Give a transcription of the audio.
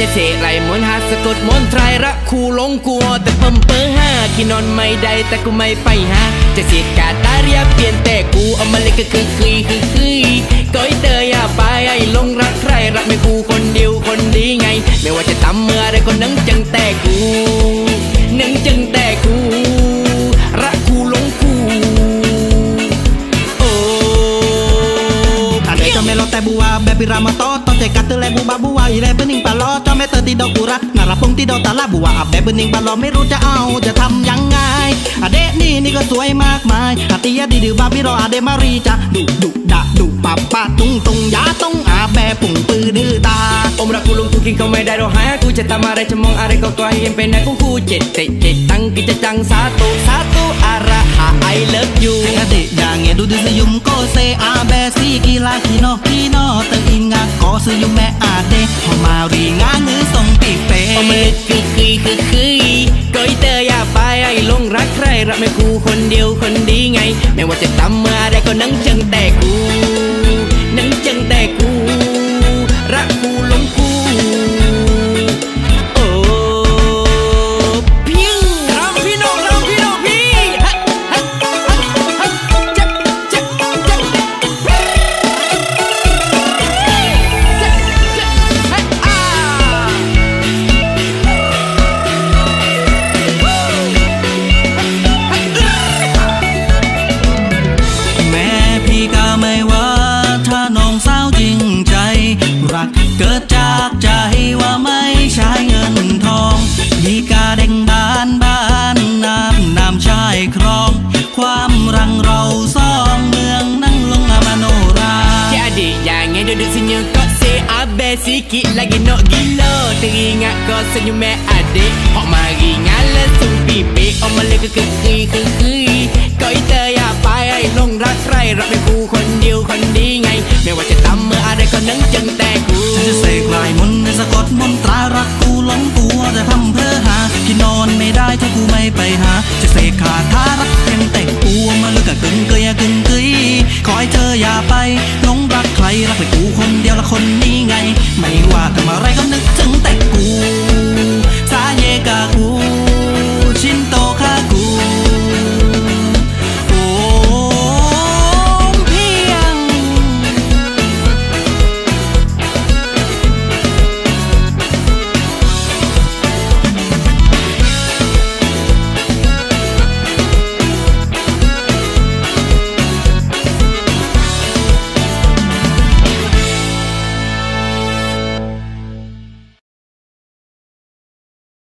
ญาเชไหลมนหาสะกดมวนไทรระคูลงกลัว แต่เพิ่มเปอร์ห้าขี้นอนไม่ได้แต่กูไม่ไปฮะจะเสียกาตาเรียเปลี่ยนแต่กูเอามาเล็กก็คือคือคือ Ada cho melo te bua bebi ramato to te kate le bu ba bua ire bening palo cho me เตอติดดอกกุระงาระพงที่ดอกตาลาบัวอาแบเบนิงบาลอไม่รู้จะเอาจะทำยังไงอาเดนี่นี่ก็สวยมากมายอาติยาดีดือบาบิรอาเดมารีจะดุดุดะดุปะปะตุงตุงยาตุงอาแบปุ่งปือดื้อตา อมรักกูลงกูกินเขาไม่ได้เราหากูจะทำอะไรจะมองอะไรก็ก็ให้เป็นนะกูกูเจ็ดเจ็ดเจ็ดตั้งกิจจังสาธุสาธุอาระหะ I love you Ade jange du du suyum ko se abe si kila kino kino te inga ko suyum me ade ho mauri nga ngư song pi pe เอามาเล เกิดจากใจว่าไม่ใช้เงินทอง มีกาเด้งบ้านบ้านน้ำน้ำชายครอง ความรังเราซ่องเมืองนั่งลงอามโนรา Jadi jangan duduk senyum kok seabe sikit lagi nak gila Teringat kau senyum adik Hok mari ngalah sumpi pek Om malah ke kekri kekri ก็อิเตอร์อย่าไปไอ้ลงรักใครรักในกูคนเดียวคนดีไง